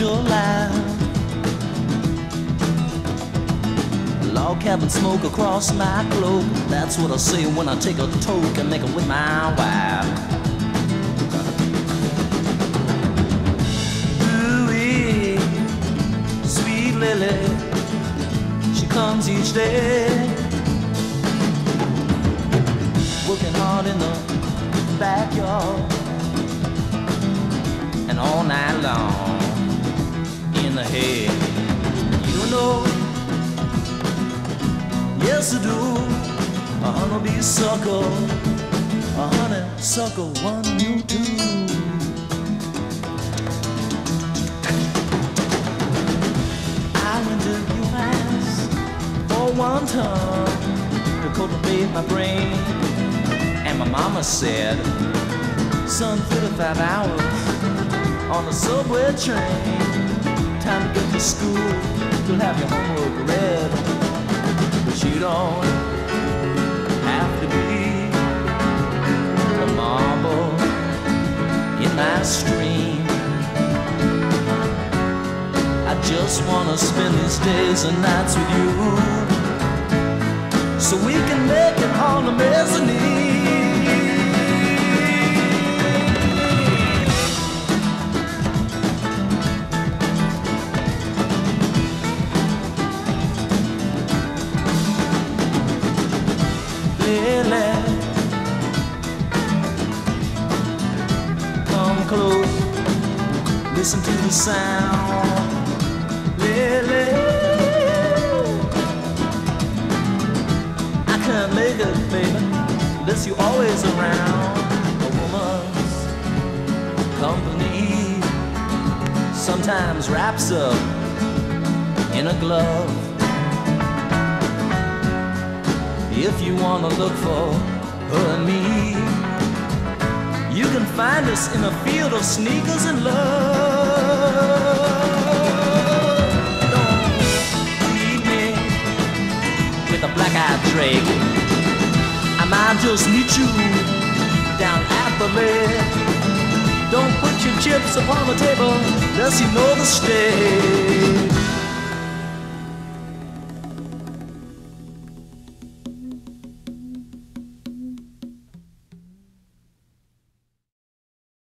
your life. Log cabin smoke across my cloak. That's what I say when I take a toke and make it with my wife. Ooh, sweet Lily, she comes each day, working hard in the backyard and all night long do. A honeybee sucker, a honeysuckle one time to cultivate my brain, and my mama said, "Son, 35 hours on the subway train. Time to get to school. Don't have to be the marble in my stream." I just wanna spend these days and nights with you. So we can make it on the mezzanine Listen to the sound. Lily I can't make it, baby Unless you always around. A woman's company Sometimes wraps up in a glove. If you wanna look for her and me You can find us in a field of sneakers and love a black-eyed Drake. I might just meet you down at the lake. Don't put your chips upon the table unless you know the stake